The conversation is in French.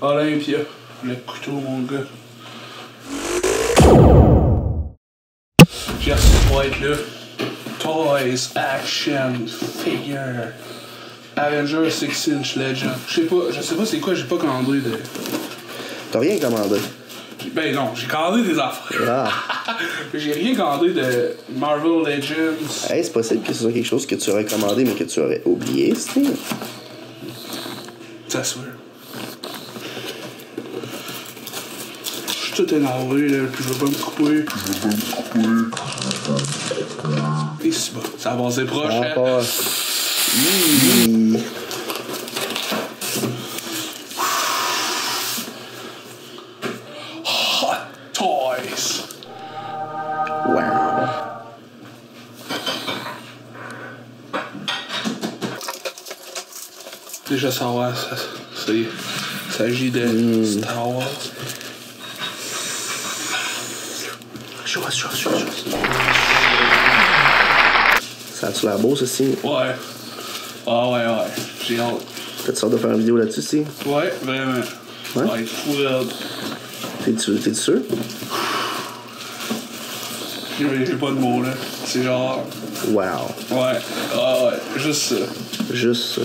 Olympia. Le couteau, mon gars. J'ai reçu cette boîte-là. Toys, Action, Figure. Avenger 6 Inch Legend. Je sais pas, je sais pas c'est quoi, j'ai pas commandé de. T'as rien commandé? Ben non, j'ai commandé des affaires. Ah. j'ai rien commandé de Marvel Legends. Hey, c'est possible que ce soit quelque chose que tu aurais commandé mais que tu aurais oublié, Steve. Ça se tout énervé, là, puis je veux pas me couper. Et c'est bon, ça va passer proche, Ah, hein? pas. Hi. Hot Toys. Wow. Déjà savoir, ça, c'est, il s'agit de Star Wars. Chaud, chaud, chaud, chaud. Ça a-tu l'air beau, ceci? Ouais. Ah ouais, ouais. J'ai hâte. T'as-tu sorte de faire une vidéo là-dessus, Steve? Ouais, vraiment. Ouais? Ouais, fou raide. T'es-tu t'es sûr? J'ai pas de mots, là. C'est genre. Wow. Ouais. Ah ouais. Juste ça. Juste ça.